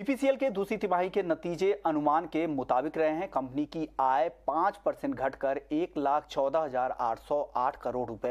BPCL के दूसरी तिमाही के नतीजे अनुमान के मुताबिक रहे हैं। कंपनी की आय पाँच परसेंट घटकर एक लाख चौदह हज़ार आठ सौ आठ करोड़ रुपए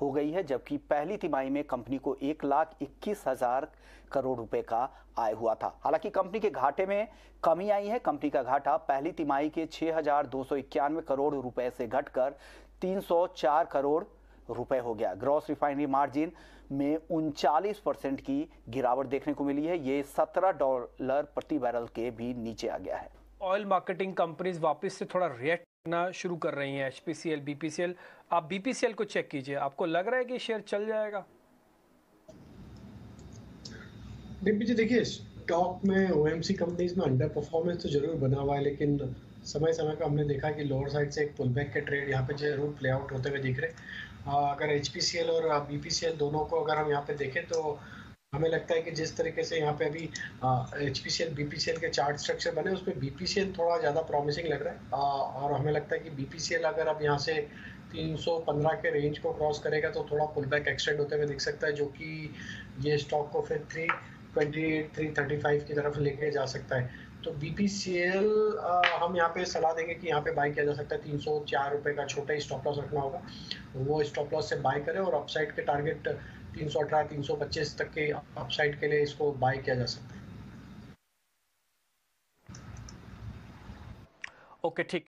हो गई है, जबकि पहली तिमाही में कंपनी को एक लाख इक्कीस हज़ार करोड़ रुपए का आय हुआ था। हालाँकि कंपनी के घाटे में कमी आई है। कंपनी का घाटा पहली तिमाही के छह हज़ार दो सौ इक्यानवे करोड़ रुपए से घटकर तीन सौ चार करोड़ रुपए हो गया। ग्रॉस रिफाइनरी मार्जिन में उनचालीस परसेंट की गिरावट देखने को मिली है। ये सत्रह डॉलर प्रति बैरल के भी नीचे आ गया है। ऑयल मार्केटिंग कंपनीज़ वापस से थोड़ा रिएक्ट करना शुरू कर रही हैं एचपीसीएल बीपीसीएल आप बीपीसीएल को चेक कीजिए। आपको लग रहा है कि शेयर चल जाएगा? जी देखिए स्टॉक में ओएमसी कंपनीज़ में अंडर परफॉर्मेंस तो ज़रूर बना हुआ है लेकिन समय समय पर हमने देखा कि लोअर साइड से एक पुल बैक के ट्रेड यहाँ पे ज़रूर प्ले आउट होते हुए दिख रहे अगर एचपीसीएल और बीपीसीएल दोनों को अगर हम यहाँ पे देखें तो हमें लगता है कि जिस तरीके से यहाँ पे अभी H P C L B P C L के चार्ट स्ट्रक्चर बने उसमें बी पी सी एल थोड़ा ज़्यादा प्रॉमिसिंग लग रहा है। आ, और हमें लगता है कि बी पी सी एल अगर अब यहाँ से 315 के रेंज को क्रॉस करेगा तो थोड़ा पुल बैक एक्सटेंड होते हुए दिख सकता है जो कि ये स्टॉक को फिर three twenty eight three thirty five की तरफ़ लेके जा सकता है। तो बी पी सी एल हम यहाँ पे सलाह देंगे कि यहाँ पे बाई किया जा सकता है। तीन सौ चार का छोटा स्टॉप लॉस रखना होगा। वो स्टॉप लॉस से बाय करें और अपसाइड के टारगेट तीन सौ अठारह तीन सौ पच्चीस तक के अपसाइड के लिए इसको बाय किया जा सकता है। ओके okay, ठीक।